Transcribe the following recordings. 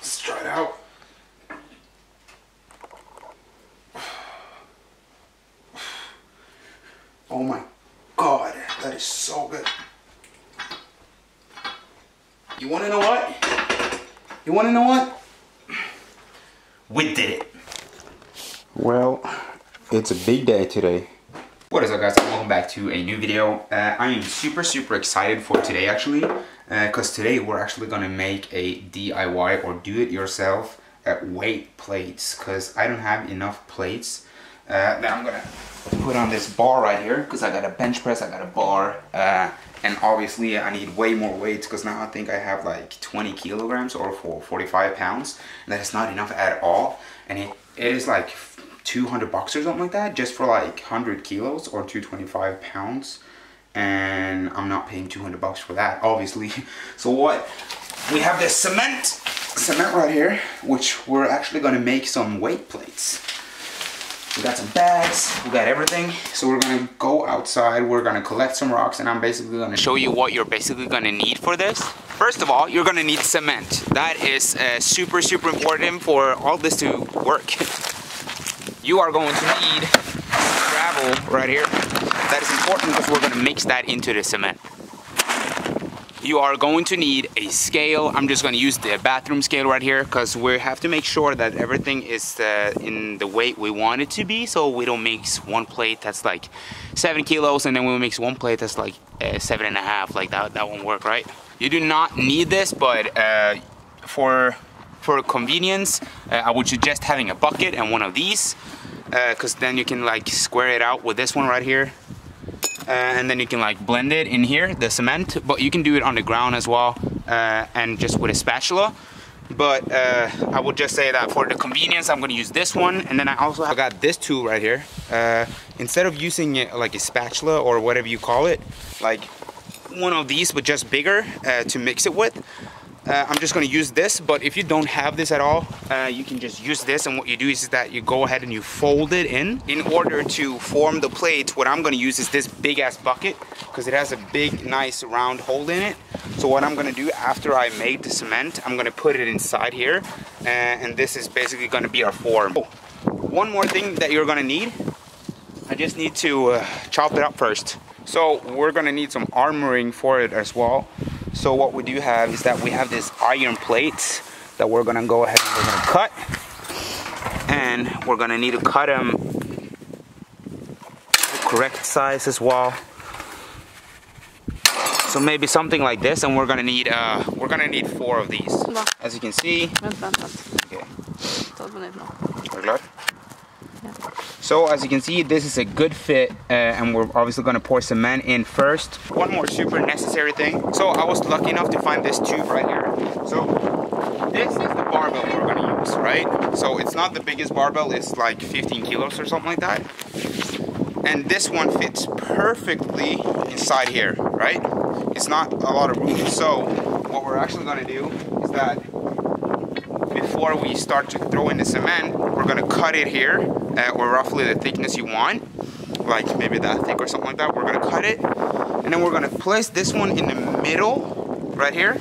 Let's try it out. Oh my god, that is so good. You wanna know what? You wanna know what? We did it. Well, it's a big day today. What is up guys, welcome back to a new video. Uh, I am super super excited for today actually, because uh, today we're actually gonna make a DIY or do it yourself uh, weight plates, because I don't have enough plates. Uh, that I'm gonna put on this bar right here, because I got a bench press, I got a bar, uh, and obviously I need way more weights because now I think I have like 20 kilograms or for 45 pounds, that is not enough at all, and it, it is like 200 bucks or something like that just for like 100 kilos or 225 pounds and I'm not paying 200 bucks for that obviously. So what? We have this cement cement right here which we're actually gonna make some weight plates. We got some bags we got everything. So we're gonna go outside we're gonna collect some rocks and I'm basically gonna show you what you're basically gonna need for this. First of all you're gonna need cement. That is uh, super super important for all this to work. You are going to need gravel right here. That is important because we're to mix that into the cement. You are going to need a scale. I'm just to use the bathroom scale right here because we have to make sure that everything is uh, in the weight we want it to be so we don't mix one plate that's like seven kilos and then we mix one plate that's like uh, seven and a half like that that won't work right you do not need this but uh, for for convenience uh, I would suggest having a bucket and one of these because uh, then you can like square it out with this one right here and then you can like blend it in here the cement but you can do it on the ground as well uh, and just with a spatula. But uh, I would just say that for the convenience I'm gonna use this one and then I also have got this tool right here. Uh, instead of using it like a spatula or whatever you call it like one of these but just bigger uh, to mix it with uh, I'm just gonna use this, but if you don't have this at all, uh, you can just use this and what you do is that you go ahead and you fold it in. In order to form the plates, what I'm gonna use is this big ass bucket because it has a big, nice round hole in it. So what I'm gonna do after I made the cement, I'm gonna put it inside here uh, and this is basically gonna be our form. Oh, one more thing that you're gonna need, I just need to uh, chop it up first. So we're gonna need some armoring for it as well. So what we do have is that we have this iron plates that we're gonna go ahead and we're gonna cut. And we're gonna need to cut them the correct size as well. So maybe something like this and we're gonna need uh, we're gonna need four of these. As you can see. Okay. So as you can see, this is a good fit uh, and we're obviously gonna pour cement in first. One more super necessary thing. So I was lucky enough to find this tube right here. So this is the barbell we're gonna use, right? So it's not the biggest barbell, it's like 15 kilos or something like that. And this one fits perfectly inside here, right? It's not a lot of room. So what we're actually gonna do is that before we start to throw in the cement, we're gonna cut it here or roughly the thickness you want like maybe that thick or something like that we're gonna cut it. And then we're gonna place this one in the middle right here.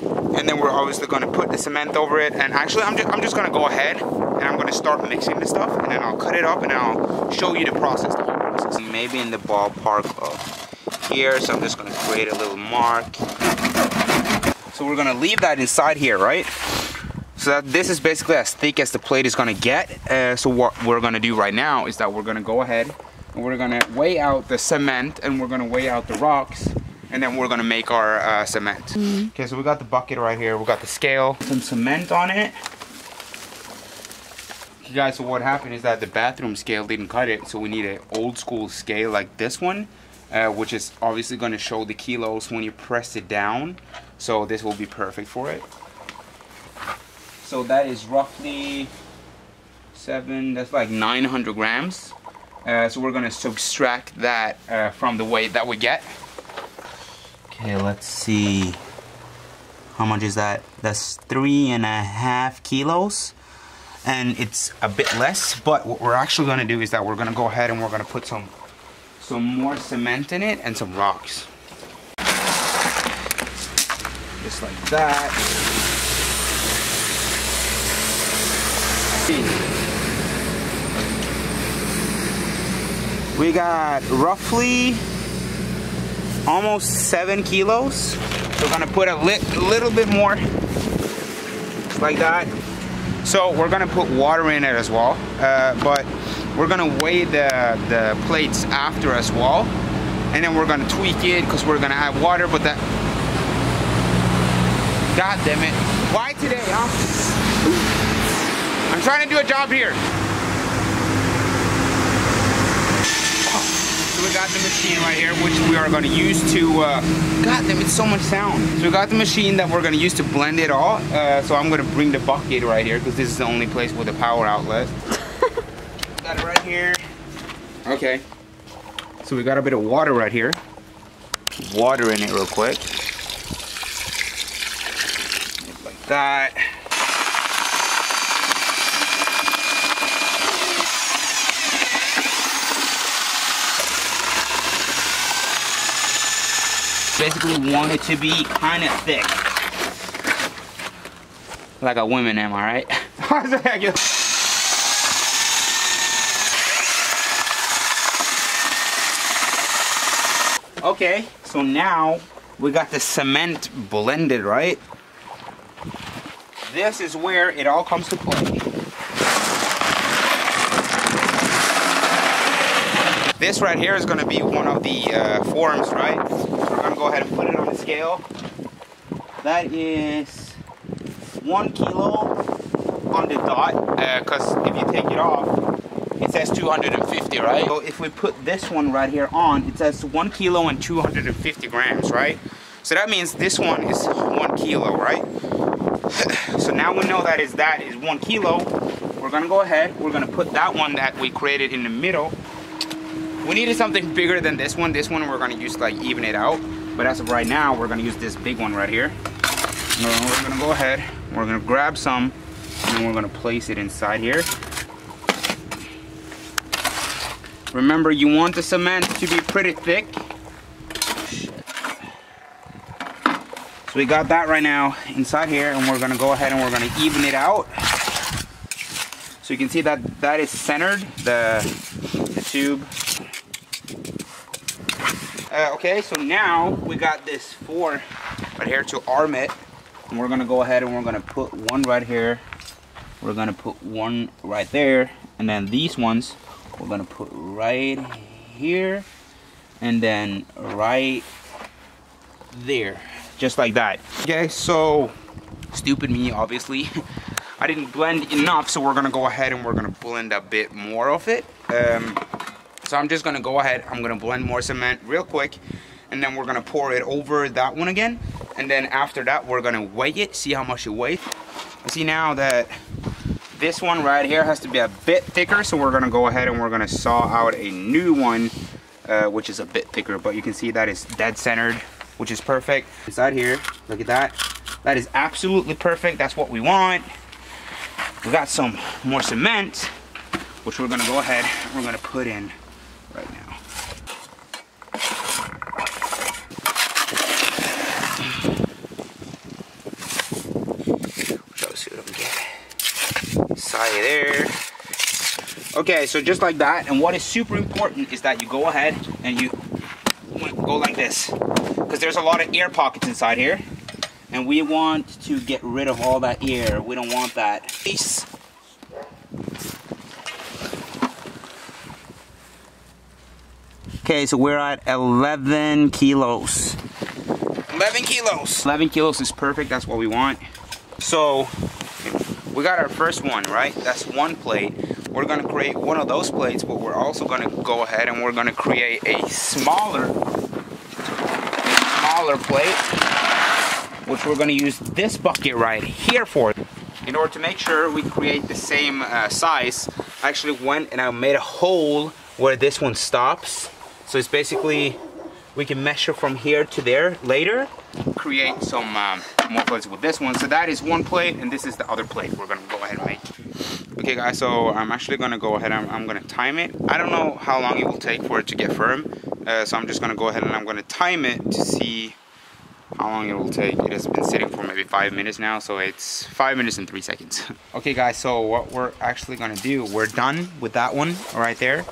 And then we're obviously gonna put the cement over it. And actually I'm just, I'm just gonna go ahead and I'm gonna start mixing the stuff. And then I'll cut it up and I'll show you the process the whole process. Maybe in the ballpark of here. So I'm just gonna create a little mark. So we're gonna leave that inside here right so that this is basically as thick as the plate is gonna get. Uh, so what we're gonna do right now is that we're gonna go ahead and we're gonna weigh out the cement and we're gonna weigh out the rocks and then we're gonna make our uh, cement. Mm -hmm. Okay, so we got the bucket right here. We got the scale, some cement on it. Okay, guys, so what happened is that the bathroom scale didn't cut it, so we need an old school scale like this one, uh, which is obviously gonna show the kilos when you press it down. So this will be perfect for it. So that is roughly seven, that's like 900 grams. Uh, so we're gonna subtract that uh, from the weight that we get. Okay, let's see. How much is that? That's three and a half kilos. And it's a bit less, but what we're actually gonna do is that we're gonna go ahead and we're gonna put some, some more cement in it and some rocks. Just like that. We got roughly almost seven kilos. We're gonna put a li little bit more, like that. So we're gonna put water in it as well, uh, but we're gonna weigh the, the plates after as well. And then we're gonna tweak it because we're gonna add water, but that, God damn it. Why today, huh? I'm trying to do a job here. So we got the machine right here, which we are gonna use to, uh, God damn, it's so much sound. So we got the machine that we're gonna use to blend it all. Uh, so I'm gonna bring the bucket right here because this is the only place with a power outlet. got it right here. Okay. So we got a bit of water right here. Water in it real quick. Like that. Basically want it to be kind of thick. Like a woman, am I right? okay, so now we got the cement blended, right? This is where it all comes to play. This right here is going to be one of the uh, forms, right? Go ahead and put it on the scale. That is one kilo on the dot, because uh, if you take it off, it says 250, right? So if we put this one right here on, it says one kilo and 250 grams, right? So that means this one is one kilo, right? so now we know that is that is one kilo. We're gonna go ahead, we're gonna put that one that we created in the middle we needed something bigger than this one. This one we're gonna use like even it out. But as of right now, we're gonna use this big one right here. We're gonna go ahead, we're gonna grab some, and then we're gonna place it inside here. Remember, you want the cement to be pretty thick. So we got that right now inside here, and we're gonna go ahead and we're gonna even it out. So you can see that that is centered, the, the tube uh, okay, so now we got this four right here to arm it. And we're gonna go ahead and we're gonna put one right here. We're gonna put one right there. And then these ones, we're gonna put right here. And then right there. Just like that. Okay, so stupid me, obviously. I didn't blend enough, so we're gonna go ahead and we're gonna blend a bit more of it. Um, so I'm just gonna go ahead, I'm gonna blend more cement real quick and then we're gonna pour it over that one again. And then after that, we're gonna weigh it, see how much it weighs. See now that this one right here has to be a bit thicker, so we're gonna go ahead and we're gonna saw out a new one, uh, which is a bit thicker, but you can see that is dead centered, which is perfect. Inside here, look at that. That is absolutely perfect, that's what we want. We got some more cement, which we're gonna go ahead, we're gonna put in right now. Try to see what I Side there. Okay, so just like that, and what is super important is that you go ahead and you go like this. Because there's a lot of air pockets inside here. And we want to get rid of all that air. We don't want that. Peace. Okay, so we're at 11 kilos. 11 kilos. 11 kilos is perfect, that's what we want. So, we got our first one, right? That's one plate. We're gonna create one of those plates, but we're also gonna go ahead and we're gonna create a smaller, smaller plate, which we're gonna use this bucket right here for. In order to make sure we create the same uh, size, I actually went and I made a hole where this one stops so it's basically, we can measure from here to there later, create some um, more plates with this one. So that is one plate and this is the other plate we're gonna go ahead and make. Okay guys, so I'm actually gonna go ahead and I'm gonna time it. I don't know how long it will take for it to get firm. Uh, so I'm just gonna go ahead and I'm gonna time it to see how long it will take. It has been sitting for maybe five minutes now, so it's five minutes and three seconds. okay guys, so what we're actually gonna do, we're done with that one right there.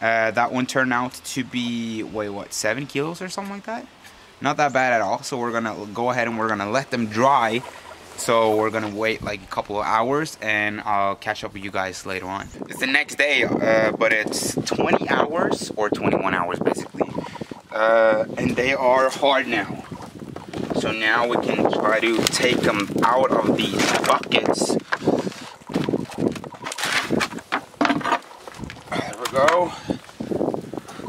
Uh, that one turned out to be, wait, what, seven kilos or something like that? Not that bad at all. So we're gonna go ahead and we're gonna let them dry. So we're gonna wait like a couple of hours and I'll catch up with you guys later on. It's the next day, uh, but it's 20 hours or 21 hours basically. Uh, and they are hard now. So now we can try to take them out of these buckets. There we go.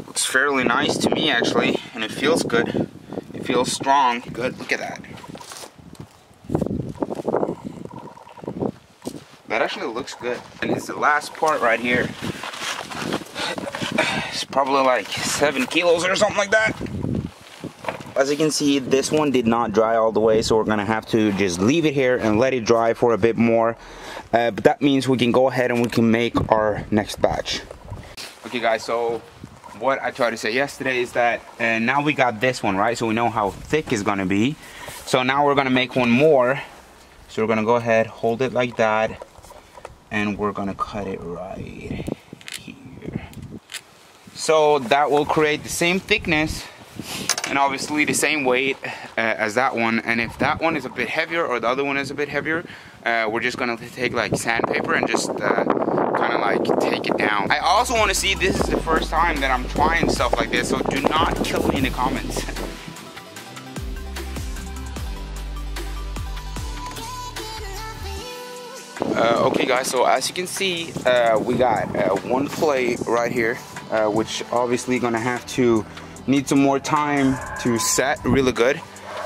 Looks fairly nice to me actually, and it feels good. Feels strong. Good, look at that. That actually looks good. And it's the last part right here. It's probably like seven kilos or something like that as you can see this one did not dry all the way so we're gonna have to just leave it here and let it dry for a bit more uh, but that means we can go ahead and we can make our next batch okay guys so what I tried to say yesterday is that uh, now we got this one right? So we know how thick it's gonna be. So now we're gonna make one more. So we're gonna go ahead hold it like that and we're gonna cut it right here. So that will create the same thickness and obviously the same weight uh, as that one. And if that one is a bit heavier or the other one is a bit heavier uh, we're just gonna take like sandpaper and just uh, kind like take it down I also want to see this is the first time that I'm trying stuff like this so do not kill me in the comments Uh, okay guys so as you can see uh, we got uh, one plate right here uh, which obviously gonna have to need some more time to set really good.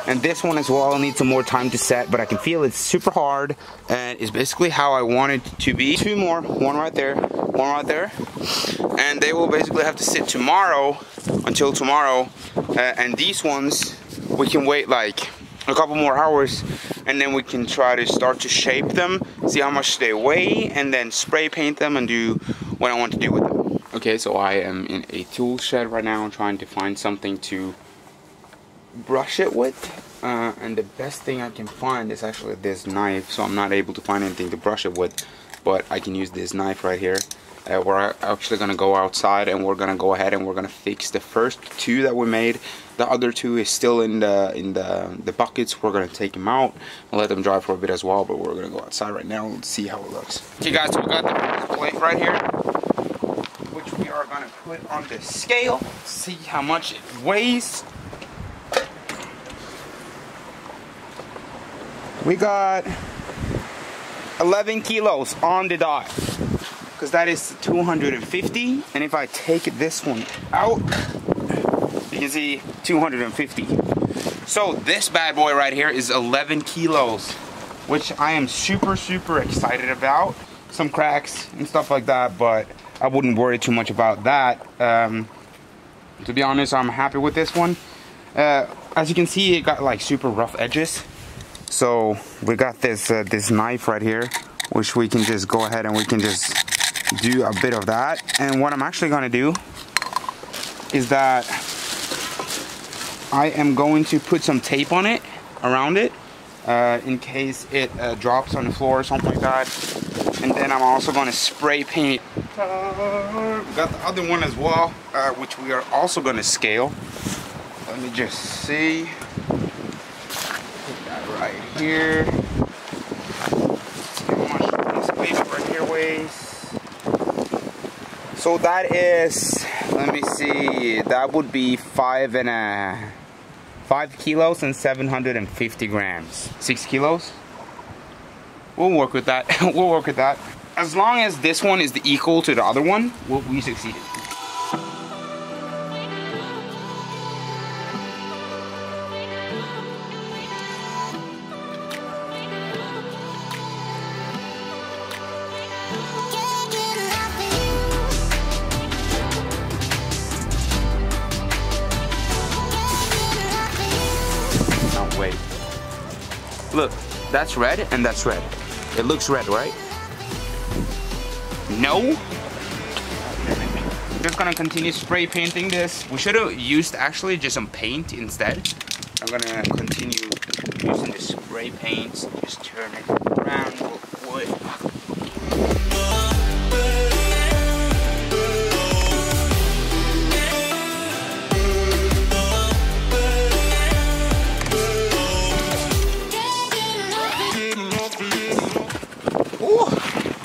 And this one as well needs some more time to set, but I can feel it's super hard and it's basically how I want it to be. Two more, one right there, one right there. And they will basically have to sit tomorrow until tomorrow. Uh, and these ones, we can wait like a couple more hours and then we can try to start to shape them, see how much they weigh, and then spray paint them and do what I want to do with them. Okay, so I am in a tool shed right now trying to find something to brush it with. Uh, and the best thing I can find is actually this knife. So I'm not able to find anything to brush it with. But I can use this knife right here. Uh, we're actually to go outside and we're to go ahead and we're to fix the first two that we made. The other two is still in the in the, the buckets. We're to take them out and let them dry for a bit as well. But we're to go outside right now and see how it looks. Okay guys, so we got the plate right here which we are to put on the scale, see how much it weighs. We got 11 kilos on the dot because that is 250 and if I take this one out you can see 250 so this bad boy right here is 11 kilos which I am super super excited about some cracks and stuff like that but I wouldn't worry too much about that. Um, to be honest, I'm happy with this one. Uh, as you can see, it got like super rough edges. So we got this uh, this knife right here, which we can just go ahead and we can just do a bit of that. And what I'm actually gonna do is that I am going to put some tape on it, around it, uh, in case it uh, drops on the floor or something like that. And then I'm also gonna spray paint got the other one as well, uh, which we are also to scale. Let me just see. Here. right here. So that is, let me see, that would be five and a, five kilos and 750 grams. Six kilos? We'll work with that. we'll work with that as long as this one is the equal to the other one, we, we succeeded. Look, that's red and that's red. It looks red, right? No. Just gonna continue spray painting this. We should have used actually just some paint instead. I'm gonna continue using the spray paint, Just turn it around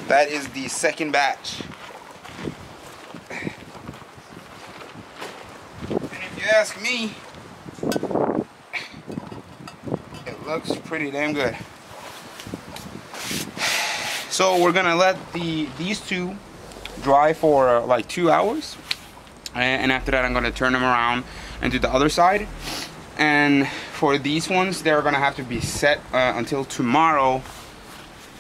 that is the second batch. And if you ask me, it looks pretty damn good. So we're gonna let the these two dry for uh, like two hours, and after that I'm gonna turn them around and do the other side. And for these ones, they're gonna have to be set uh, until tomorrow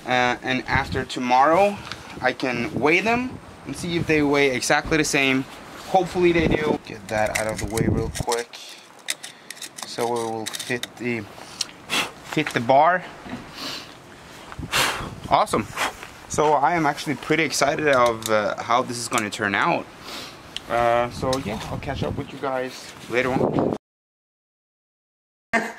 and after tomorrow I can weigh them and see if they weigh exactly the same. Hopefully they do. Get that out of the way real quick. So we will fit the fit the bar. Awesome. So I am actually pretty excited of uh, how this is going to turn out. Uh, so yeah I'll catch up with you guys later on.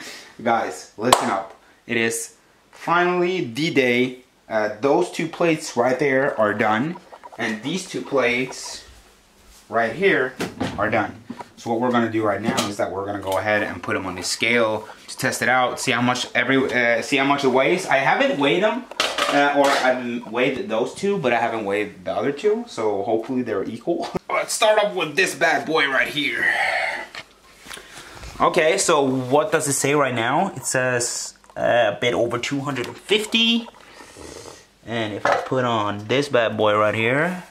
Guys listen up. It is finally D-Day. Uh, those two plates right there are done. And these two plates right here are done. So what we're gonna do right now is that we're gonna go ahead and put them on the scale to test it out, see how much every, uh, see how much it weighs. I haven't weighed them, uh, or I've weighed those two, but I haven't weighed the other two. So hopefully they're equal. Let's start off with this bad boy right here. Okay, so what does it say right now? It says Uh, a bit over 250 and if I put on this bad boy right here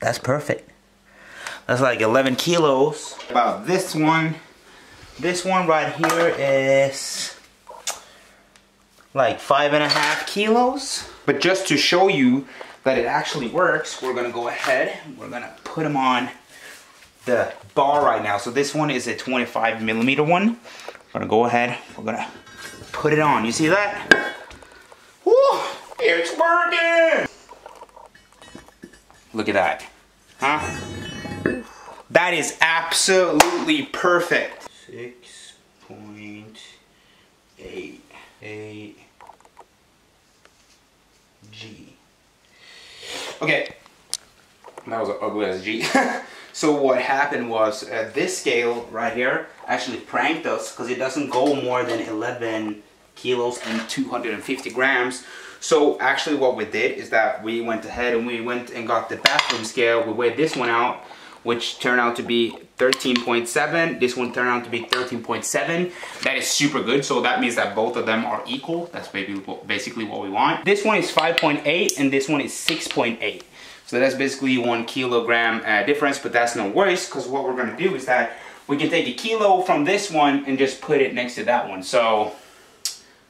that's perfect. That's like 11 kilos. About this one. This one right here is like five and a half kilos. But just to show you that it actually works we're gonna go ahead we're gonna put them on the bar right now so this one is a 25 millimeter one we're gonna go ahead, we're gonna put it on. You see that? Woo! It's working! Look at that. Huh? That is absolutely perfect. 6.88 G. Okay. That was an ugly as G. So what happened was uh, this scale right here actually pranked us because it doesn't go more than 11 kilos and 250 grams. So actually what we did is that we went ahead and we went and got the bathroom scale. We weighed this one out which turned out to be 13.7. This one turned out to be 13.7. That is super good. So that means that both of them are equal. That's basically what we want. This one is 5.8 and this one is 6.8. So that's basically one kilogram uh, difference, but that's no worries because what we're gonna do is that we can take a kilo from this one and just put it next to that one. So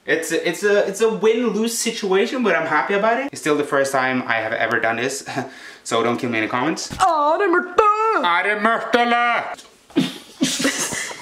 it's a, it's a it's a win-lose situation, but I'm happy about it. It's still the first time I have ever done this, so don't kill me in the comments. Ja, det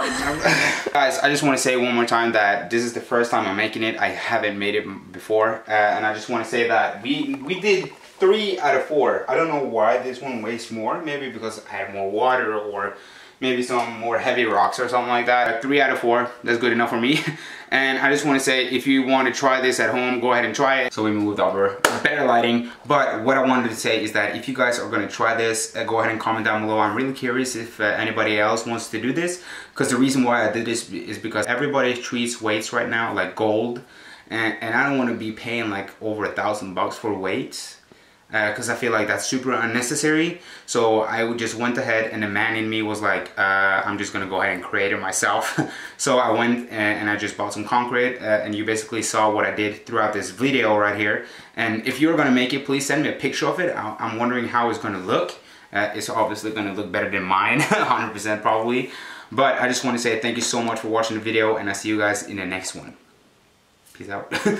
Guys, I just want to say one more time that this is the first time I'm making it. I haven't made it before, uh, and I just want to say that we we did three out of four. I don't know why this one weighs more. Maybe because I have more water or maybe some more heavy rocks or something like that. Three out of four, that's good enough for me. And I just want to say, if you want to try this at home, go ahead and try it. So we moved over better lighting. But what I wanted to say is that if you guys are to try this, uh, go ahead and comment down below. I'm really curious if uh, anybody else wants to do this. Because the reason why I did this is because everybody treats weights right now like gold. And, and I don't want to be paying like over a thousand bucks for weights because uh, I feel like that's super unnecessary. So I just went ahead and the man in me was like, uh, I'm just gonna go ahead and create it myself. so I went and I just bought some concrete uh, and you basically saw what I did throughout this video right here. And if you're gonna make it, please send me a picture of it. I'm wondering how it's gonna look. Uh, it's obviously gonna look better than mine, 100% probably. But I just want to say thank you so much for watching the video and I'll see you guys in the next one. Peace out.